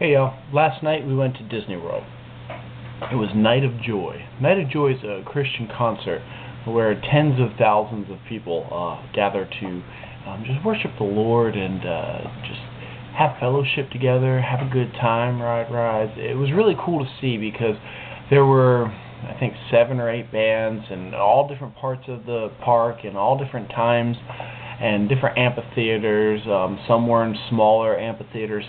Hey y'all, last night we went to Disney World. It was Night of Joy. Night of Joy is a Christian concert where tens of thousands of people uh, gather to um, just worship the Lord and uh, just have fellowship together, have a good time, ride rides. It was really cool to see because there were, I think, seven or eight bands and all different parts of the park and all different times and different amphitheaters. Um, some were in smaller amphitheaters,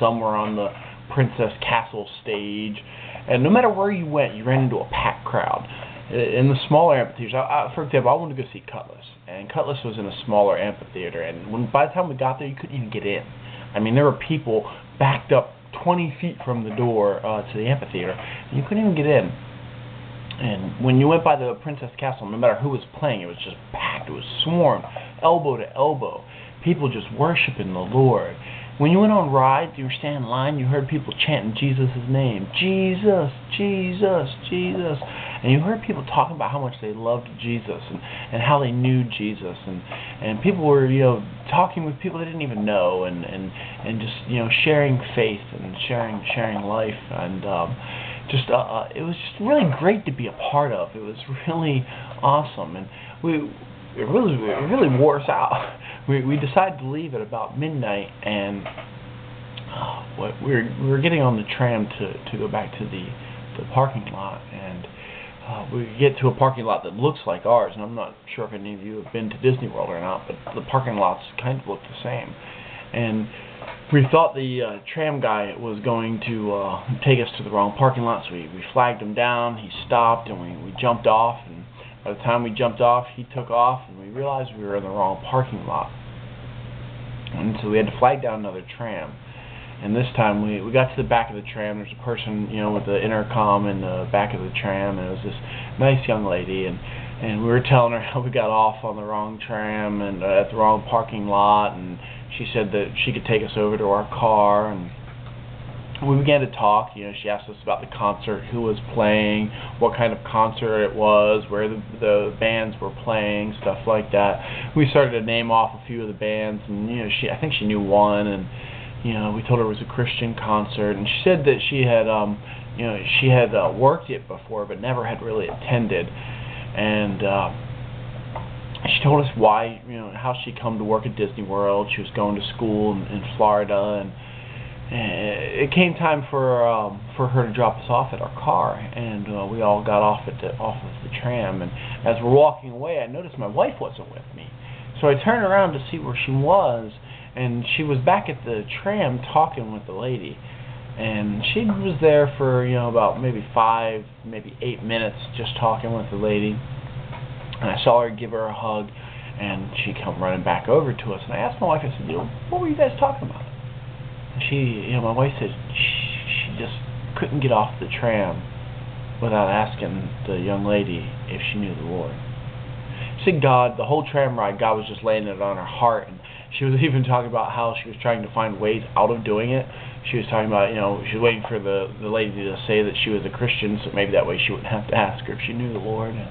some were on the Princess Castle stage. And no matter where you went, you ran into a packed crowd. In the smaller amphitheaters, I, I, for example, I wanted to go see Kutless, and Kutless was in a smaller amphitheater. And when by the time we got there, you couldn't even get in. I mean, there were people backed up 20 feet from the door uh, to the amphitheater, and you couldn't even get in. And when you went by the Princess Castle, no matter who was playing, it was just packed. It was swarmed, elbow to elbow. People just worshiping the Lord. When you went on rides, you were standing in line, you heard people chanting Jesus' name. Jesus, Jesus, Jesus. And you heard people talking about how much they loved Jesus and, and how they knew Jesus. And, and people were, you know, talking with people they didn't even know and, and, and just, you know, sharing faith and sharing sharing life. And um, just uh, uh, it was just really great to be a part of. It was really awesome, and we it really it really wore us out. We we decided to leave at about midnight, and uh, we were we were getting on the tram to to go back to the the parking lot, and uh, we get to a parking lot that looks like ours, and I'm not sure if any of you have been to Disney World or not, but the parking lots kind of look the same, and we thought the uh, tram guy was going to uh, take us to the wrong parking lot, so we, we flagged him down. He stopped, and we, we jumped off. And by the time we jumped off, he took off, and we realized we were in the wrong parking lot. And so we had to flag down another tram. And this time we we got to the back of the tram. There's a person, you know, with the intercom in the back of the tram, and it was this nice young lady, and and we were telling her how we got off on the wrong tram and uh, at the wrong parking lot, and she said that she could take us over to our car and we began to talk. You know, she asked us about the concert, who was playing, what kind of concert it was, where the, the bands were playing, stuff like that. We started to name off a few of the bands, and you know, she I think she knew one, and you know, we told her it was a Christian concert, and she said that she had um, you know, she had uh, worked it before, but never had really attended, and. Uh, she told us why, you know, how she come to work at Disney World. She was going to school in, in Florida, and, and it came time for um, for her to drop us off at our car, and uh, we all got off at the off of the tram. And as we're walking away, I noticed my wife wasn't with me, so I turned around to see where she was, and she was back at the tram talking with the lady. And she was there for you know about maybe five, maybe eight minutes, just talking with the lady and I saw her give her a hug, and she come running back over to us. And I asked my wife, I said, you know, what were you guys talking about? And she, you know, my wife said she, she just couldn't get off the tram without asking the young lady if she knew the Lord. Said God, the whole tram ride, God was just laying it on her heart, and she was even talking about how she was trying to find ways out of doing it. She was talking about, you know, she was waiting for the the lady to say that she was a Christian, so maybe that way she wouldn't have to ask her if she knew the Lord. And,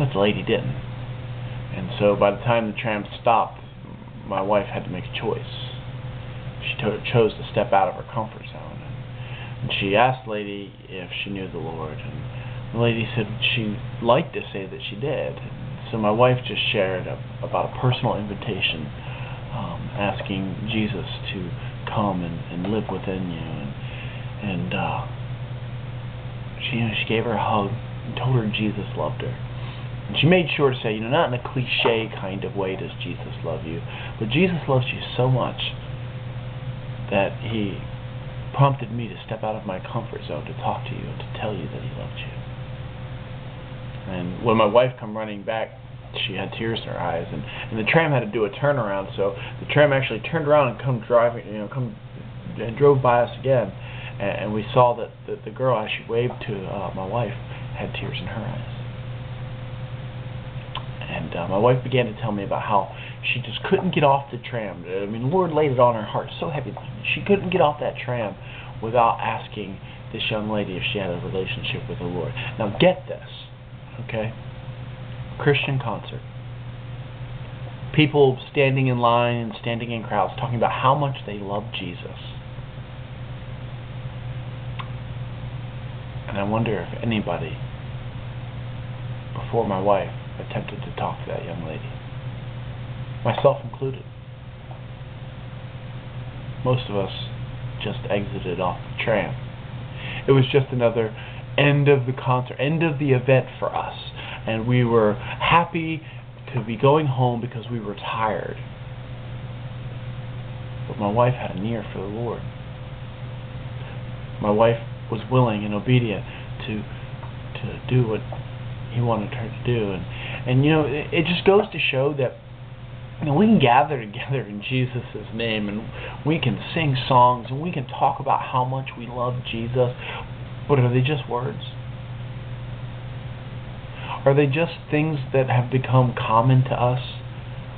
but the lady didn't. And so by the time the tram stopped, my wife had to make a choice. She to- chose to step out of her comfort zone. And she asked the lady if she knew the Lord. And the lady said she liked to say that she did. So my wife just shared a, about a personal invitation, um, asking Jesus to come and, and live within you. And, and uh, she, you know, she gave her a hug and told her Jesus loved her. She made sure to say, you know, not in a cliche kind of way does Jesus love you, but Jesus loves you so much that he prompted me to step out of my comfort zone to talk to you and to tell you that he loved you. And when my wife come running back, she had tears in her eyes, and, and the tram had to do a turnaround, so the tram actually turned around and come driving, you know, come and drove by us again, and, and we saw that the, the girl, as she waved to uh, my wife, had tears in her eyes and uh, my wife began to tell me about how she just couldn't get off the tram. I mean, Lord laid it on her heart so heavy. She couldn't get off that tram without asking this young lady if she had a relationship with the Lord. Now, get this, okay? Christian concert. People standing in line and standing in crowds talking about how much they love Jesus. And I wonder if anybody before my wife attempted to talk to that young lady. Myself included. Most of us just exited off the tram. It was just another end of the concert, end of the event for us. And we were happy to be going home because we were tired. But my wife had an ear for the Lord. My wife was willing and obedient to to do what he wanted her to do and and you know it, it just goes to show that you know, we can gather together in Jesus' name and we can sing songs and we can talk about how much we love Jesus, but are they just words? Are they just things that have become common to us?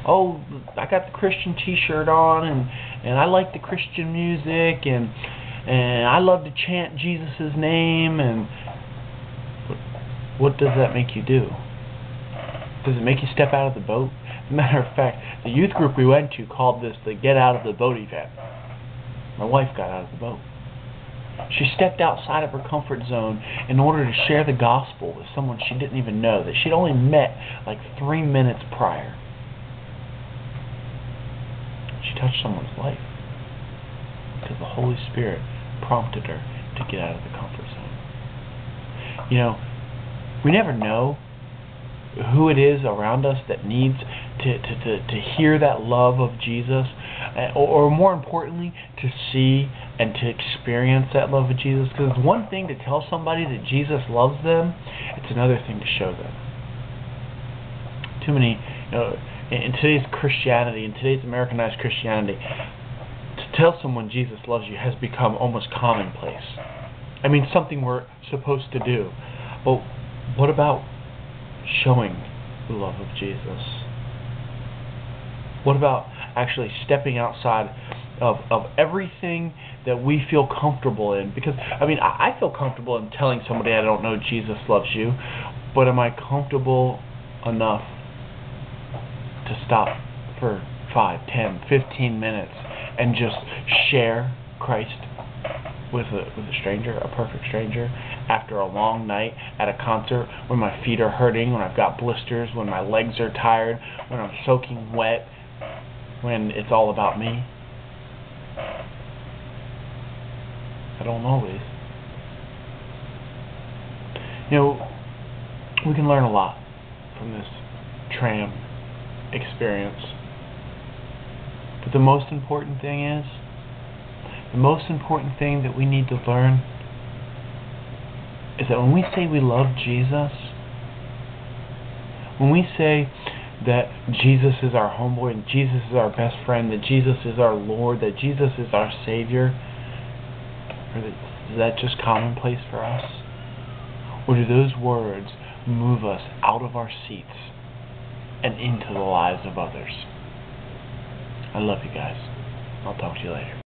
Oh, I got the Christian T-shirt on, and and I like the Christian music, and and I love to chant Jesus' name, and what does that make you do? Does it make you step out of the boat? Matter of fact, the youth group we went to called this the Get Out of the Boat event. My wife got out of the boat. She stepped outside of her comfort zone in order to share the gospel with someone she didn't even know, that she'd only met like three minutes prior. She touched someone's life because the Holy Spirit prompted her to get out of the comfort zone. You know, we never know who it is around us that needs to, to, to, to hear that love of Jesus, uh, or, or more importantly, to see and to experience that love of Jesus. Because it's one thing to tell somebody that Jesus loves them, it's another thing to show them. Too many, you know, in today's Christianity, in today's Americanized Christianity, to tell someone Jesus loves you has become almost commonplace. I mean, something we're supposed to do. Well, what about showing the love of Jesus? What about actually stepping outside of, of everything that we feel comfortable in? Because, I mean, I, I feel comfortable in telling somebody I don't know Jesus loves you, but am I comfortable enough to stop for 5, 10, 15 minutes and just share Christ with a with a stranger, a perfect stranger, after a long night at a concert when my feet are hurting, when I've got blisters, when my legs are tired, when I'm soaking wet, when it's all about me. I don't always. You know, we can learn a lot from this tram experience. But the most important thing is, the most important thing that we need to learn is that when we say we love Jesus, when we say that Jesus is our homeboy and Jesus is our best friend, that Jesus is our Lord, that Jesus is our Savior, is that just commonplace for us? Or do those words move us out of our seats and into the lives of others? I love you guys. I'll talk to you later.